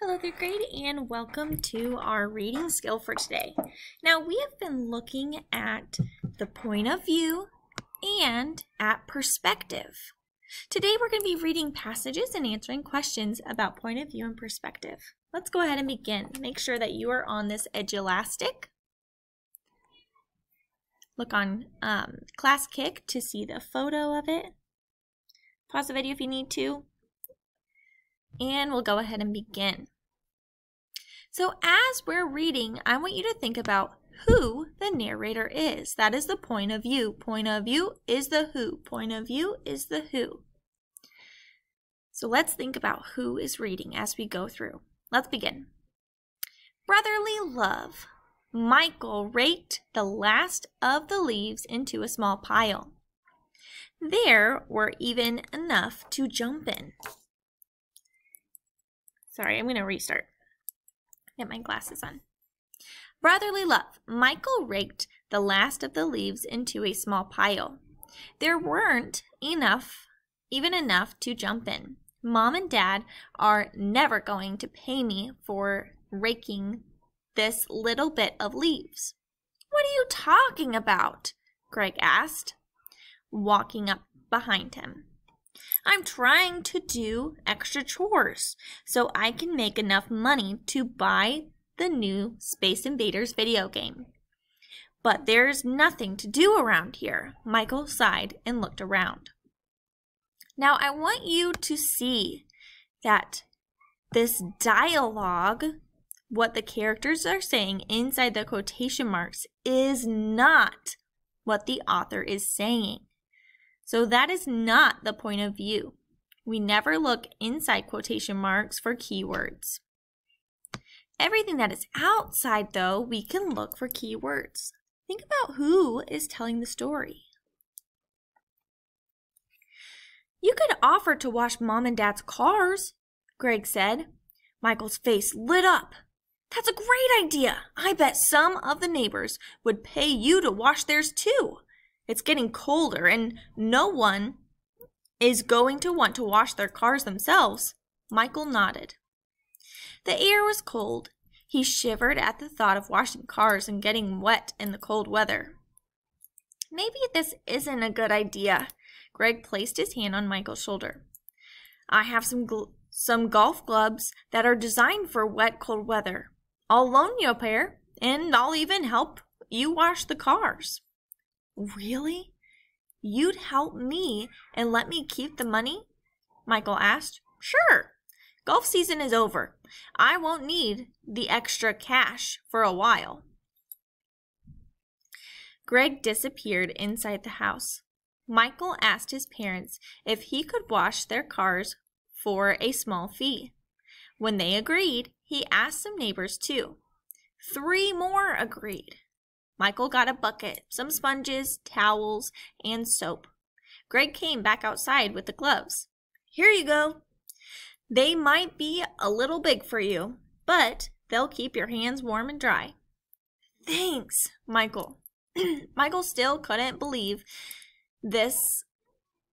Hello, third grade, and welcome to our reading skill for today. Now, we have been looking at the point of view and at perspective. Today, we're going to be reading passages and answering questions about point of view and perspective. Let's go ahead and begin. Make sure that you are on this Edulastic. Look on um, Classkick to see the photo of it. Pause the video if you need to. And we'll go ahead and begin. So as we're reading, I want you to think about who the narrator is. That is the point of view. Point of view is the who. Point of view is the who. So let's think about who is reading as we go through. Let's begin. Brotherly love. Michael raked the last of the leaves into a small pile. There were even enough to jump in. Sorry, I'm going to restart. Get my glasses on. Brotherly love. Michael raked the last of the leaves into a small pile. There weren't enough, even enough to jump in. Mom and Dad are never going to pay me for raking this little bit of leaves. What are you talking about? Greg asked, walking up behind him. I'm trying to do extra chores so I can make enough money to buy the new Space Invaders video game. But there's nothing to do around here. Michael sighed and looked around. Now I want you to see that this dialogue, what the characters are saying inside the quotation marks, is not what the author is saying. So that is not the point of view. We never look inside quotation marks for keywords. Everything that is outside, though, we can look for keywords. Think about who is telling the story. You could offer to wash mom and dad's cars, Greg said. Michael's face lit up. That's a great idea. I bet some of the neighbors would pay you to wash theirs too. It's getting colder, and no one is going to want to wash their cars themselves. Michael nodded. The air was cold. He shivered at the thought of washing cars and getting wet in the cold weather. Maybe this isn't a good idea. Greg placed his hand on Michael's shoulder. I have some some golf gloves that are designed for wet, cold weather. I'll loan you a pair, and I'll even help you wash the cars. Really? You'd help me and let me keep the money? Michael asked. Sure. Golf season is over. I won't need the extra cash for a while. Greg disappeared inside the house. Michael asked his parents if he could wash their cars for a small fee. When they agreed, he asked some neighbors too. Three more agreed. Michael got a bucket, some sponges, towels, and soap. Greg came back outside with the gloves. Here you go. They might be a little big for you, but they'll keep your hands warm and dry. Thanks, Michael. Michael still couldn't believe this.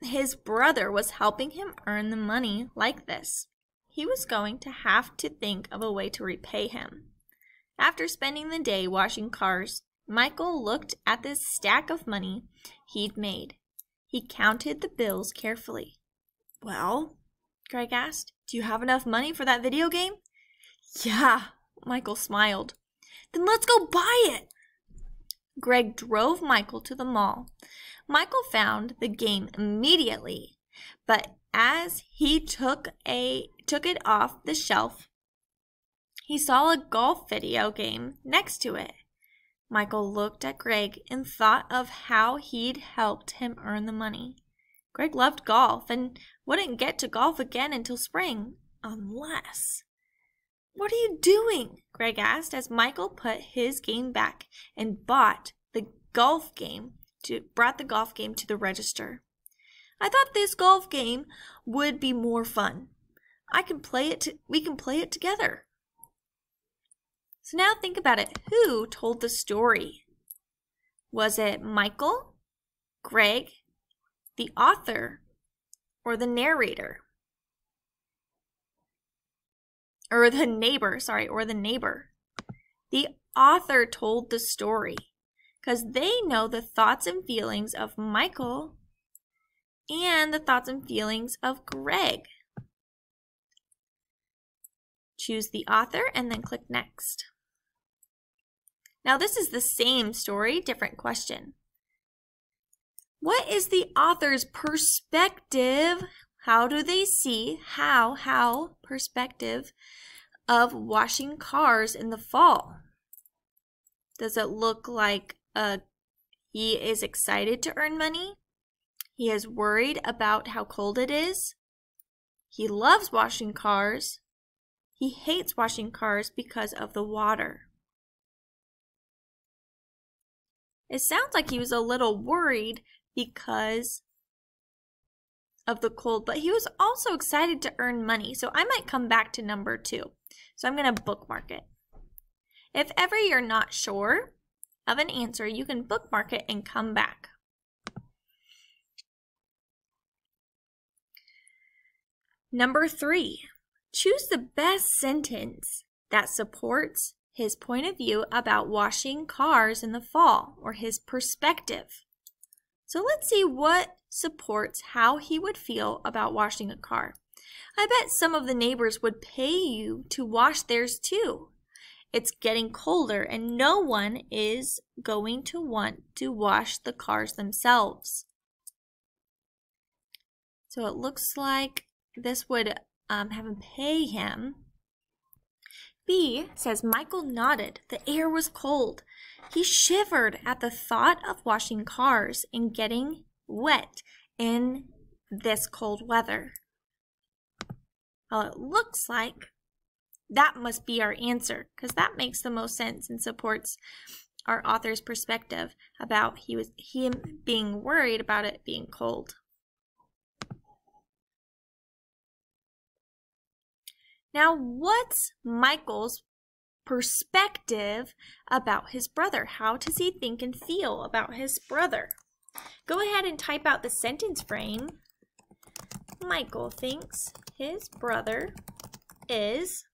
His brother was helping him earn the money like this. He was going to have to think of a way to repay him. After spending the day washing cars, Michael looked at the stack of money he'd made. He counted the bills carefully. Well, Greg asked, do you have enough money for that video game? Yeah, Michael smiled. Then let's go buy it. Greg drove Michael to the mall. Michael found the game immediately, but as he took a took it off the shelf, he saw a golf video game next to it. Michael looked at Greg and thought of how he'd helped him earn the money. Greg loved golf and wouldn't get to golf again until spring, unless. What are you doing? Greg asked as Michael put his game back and bought the golf game to brought the golf game to the register. I thought this golf game would be more fun. I can play it to, we can play it together. So now think about it. Who told the story? Was it Michael, Greg, the author, or the narrator? or the neighbor, sorry, or the neighbor. The author told the story because they know the thoughts and feelings of Michael and the thoughts and feelings of Greg. Choose the author and then click next. Now this is the same story, different question. What is the author's perspective? How do they see how, how perspective of washing cars in the fall? Does it look like uh, he is excited to earn money? He is worried about how cold it is? He loves washing cars. He hates washing cars because of the water. It sounds like he was a little worried because of the cold, but he was also excited to earn money. So I might come back to number two. So I'm going to bookmark it. If ever you're not sure of an answer, you can bookmark it and come back. Number three, choose the best sentence that supports his point of view about washing cars in the fall or his perspective. So let's see what supports how he would feel about washing a car. I bet some of the neighbors would pay you to wash theirs too. It's getting colder and no one is going to want to wash the cars themselves. So it looks like this would um, have him pay him. B says Michael nodded. The air was cold. He shivered at the thought of washing cars and getting wet in this cold weather. Well, it looks like that must be our answer because that makes the most sense and supports our author's perspective about he was him being worried about it being cold. Now, what's Michael's perspective about his brother. How does he think and feel about his brother? Go ahead and type out the sentence frame. Michael thinks his brother is.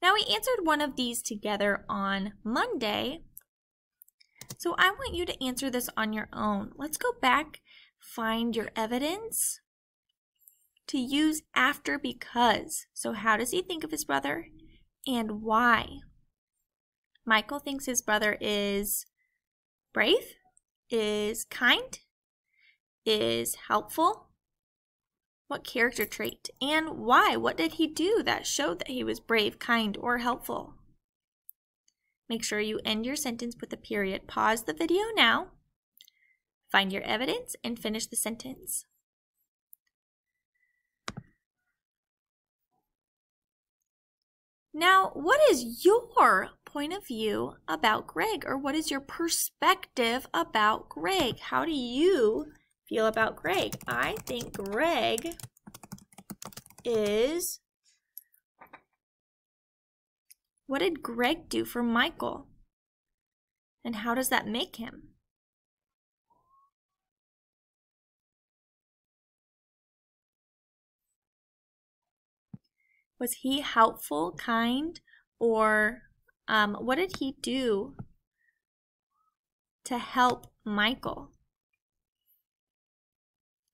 Now we answered one of these together on Monday. So I want you to answer this on your own. Let's go back, find your evidence, to use after because. So how does he think of his brother and why? Michael thinks his brother is brave, is kind, is helpful. What character trait and why? What did he do that showed that he was brave, kind, or helpful? Make sure you end your sentence with a period. Pause the video now, find your evidence, and finish the sentence. Now, what is your point of view about Greg, or what is your perspective about Greg? How do you feel about Greg? I think Greg is. What did Greg do for Michael? And how does that make him? Was he helpful, kind, or um, what did he do to help Michael?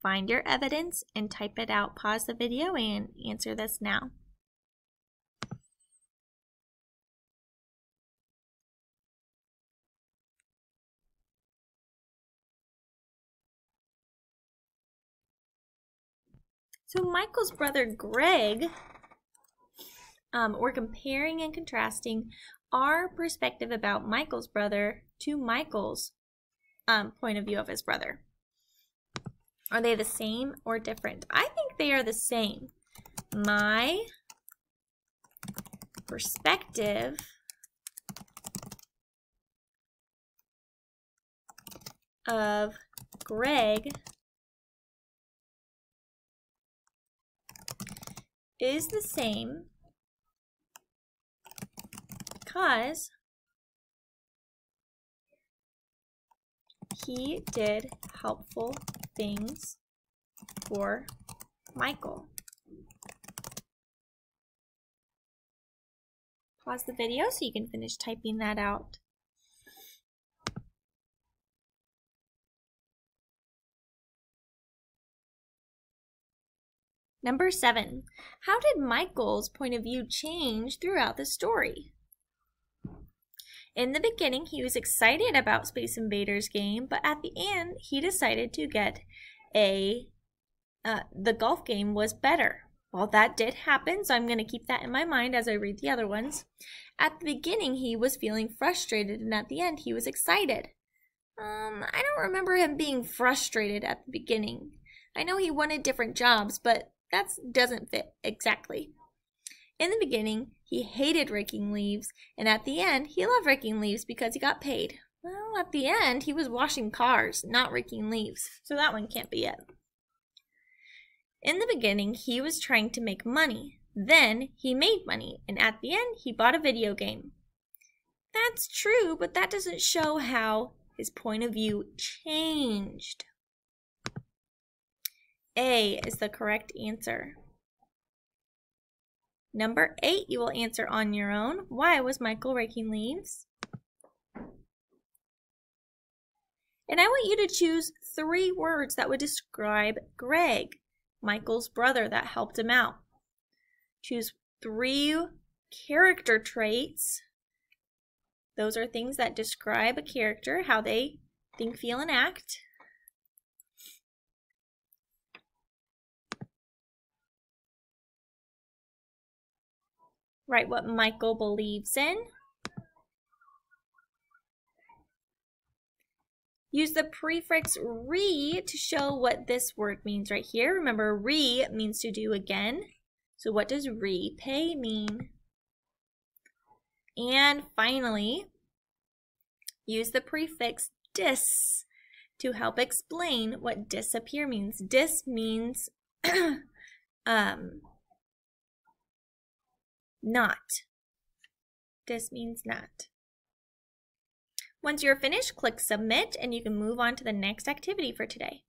Find your evidence and type it out. Pause the video and answer this now. So Michael's brother Greg um, we're comparing and contrasting our perspective about Michael's brother to Michael's um, point of view of his brother. Are they the same or different? I think they are the same. My perspective of Greg is the same because he did helpful things for Michael. Pause the video so you can finish typing that out. Number seven, how did Michael's point of view change throughout the story? In the beginning, he was excited about Space Invaders game, but at the end, he decided to get a uh, the golf game was better. Well, that did happen, so I'm going to keep that in my mind as I read the other ones. At the beginning, he was feeling frustrated, and at the end, he was excited. Um, I don't remember him being frustrated at the beginning. I know he wanted different jobs, but that doesn't fit exactly. In the beginning, he hated raking leaves, and at the end, he loved raking leaves because he got paid. Well, at the end, he was washing cars, not raking leaves, so that one can't be it. In the beginning, he was trying to make money. Then he made money, and at the end, he bought a video game. That's true, but that doesn't show how his point of view changed. A is the correct answer. Number eight, you will answer on your own. Why was Michael raking leaves? And I want you to choose three words that would describe Greg, Michael's brother that helped him out. Choose three character traits. Those are things that describe a character, how they think, feel, and act. Write what Michael believes in. Use the prefix re to show what this word means right here. Remember, re means to do again. So what does repay mean? And finally, use the prefix dis to help explain what disappear means. Dis means um, not. This means not. Once you're finished, click submit and you can move on to the next activity for today.